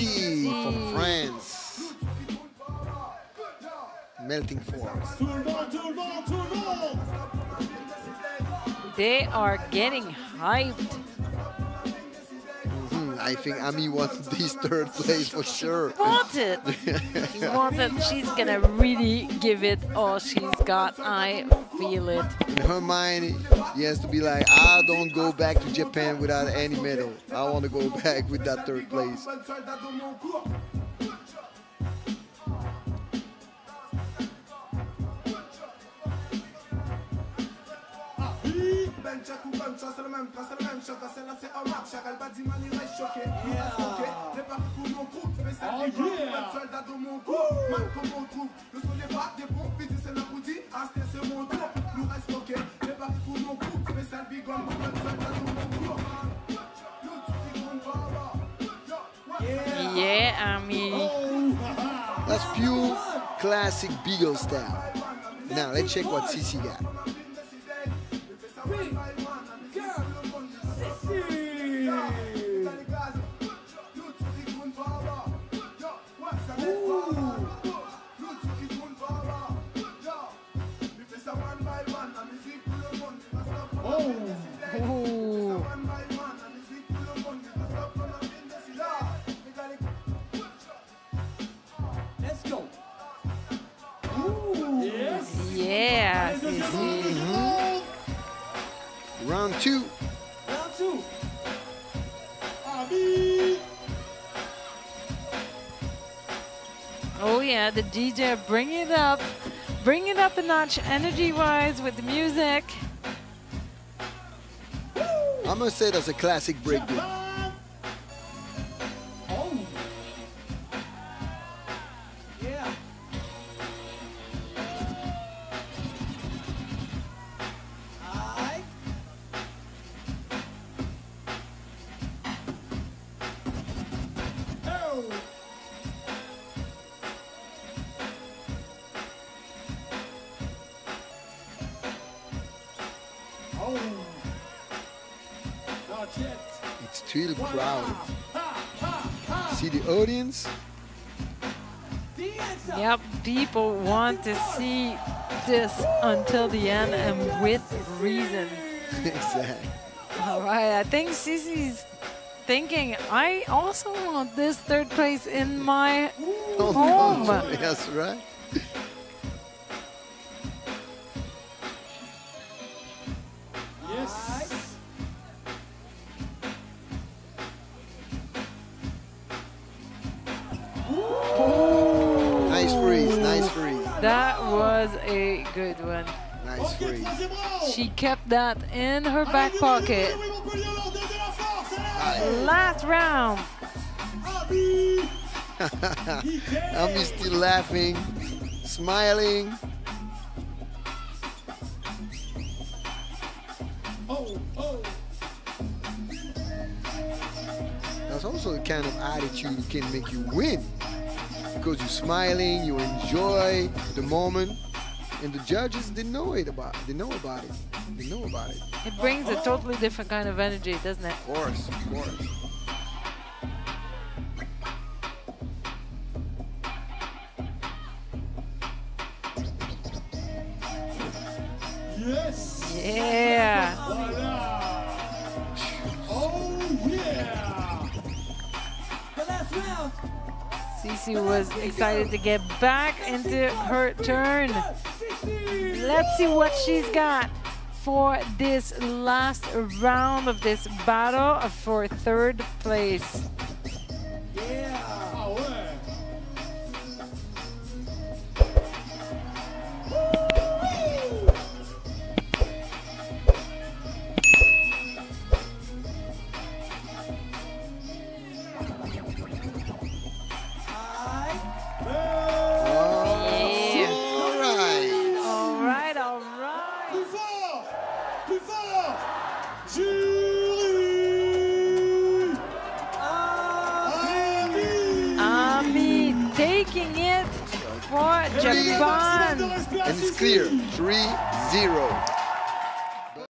From mm. France. Melting Force. They are getting hyped. I think Ami wants this third place for sure. wants it. she wants it. She's gonna really give it all she's got. I feel it. In her mind, she has to be like, I don't go back to Japan without any medal. I want to go back with that third place. Bencha tout bencha, c'est le même cas, c'est le même choc, celle-là c'est un match, chacal badi man il reste choqué, il reste choqué, les parties pour mon groupe, mais c'est Oh, des gros, yeah. pas de soldat dans mon groupe, man comme on trouve, le son des bacs, des pompes, puis c'est la boutique, ah c'est mon tour, nous reste choqué, les parties pour mon groupe, mais c'est le bigon, pas de soldat dans mon groupe, Yeah, Ami. That's pure classic B-girl style. Now let's check what Syssy got. Let's go. Ooh. Yes. Yeah, Round two. Round two. Ami. Oh yeah, the DJ bring it up. Bring it up a notch energy-wise with the music. I'm gonna say that's a classic breakbeat. It's still crowded. See the audience? Yep, people want to see this until the end and with reason. exactly. All right, I think Syssy's thinking, I also want this third place in my Oh, home. no. That's right. Yes. Nice freeze. Nice freeze. That was a good one. Nice freeze. She kept that in her back pocket. Louis Montpellier, alors, donnez la force, allez. Last round. I'm still laughing, smiling. That's also the kind of attitude that can make you win. Because you're smiling, you enjoy the moment, and the judges they know it about they know about it. They know about it. It brings a totally different kind of energy, doesn't it? Of course, of course. Yes. Yeah. Syssy was excited to get back into her turn. Let's see what she's got for this last round of this battle for third place. For Japan. And it's clear. 3-0.